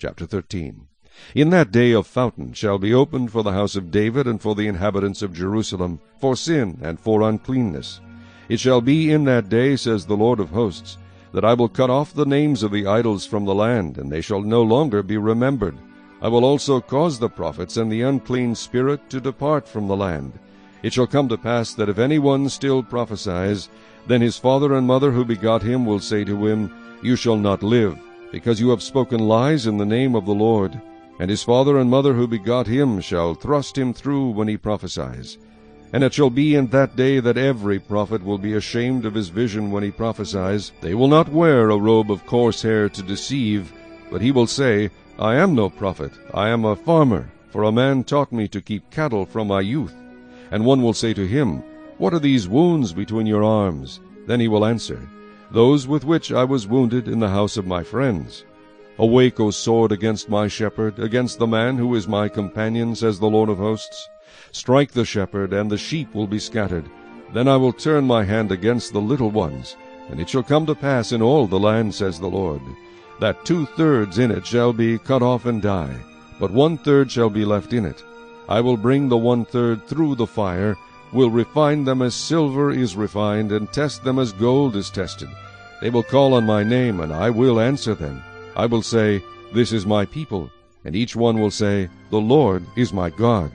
Chapter 13 In that day a fountain shall be opened for the house of David and for the inhabitants of Jerusalem, for sin and for uncleanness. It shall be in that day, says the Lord of hosts, that I will cut off the names of the idols from the land, and they shall no longer be remembered. I will also cause the prophets and the unclean spirit to depart from the land. It shall come to pass that if any one still prophesies, then his father and mother who begot him will say to him, You shall not live, because you have spoken lies in the name of the Lord. And his father and mother who begot him shall thrust him through when he prophesies. And it shall be in that day that every prophet will be ashamed of his vision when he prophesies. They will not wear a robe of coarse hair to deceive, but he will say, I am no prophet, I am a farmer, for a man taught me to keep cattle from my youth. And one will say to him, What are these wounds between your arms? Then he will answer, Those with which I was wounded in the house of my friends. Awake, O sword, against my shepherd, against the man who is my companion, says the Lord of hosts. Strike the shepherd, and the sheep will be scattered. Then I will turn my hand against the little ones. And it shall come to pass in all the land, says the Lord, that two-thirds in it shall be cut off and die, but one-third shall be left in it. I will bring the one-third through the fire, will refine them as silver is refined, and test them as gold is tested. They will call on my name, and I will answer them. I will say, This is my people, and each one will say, The Lord is my God.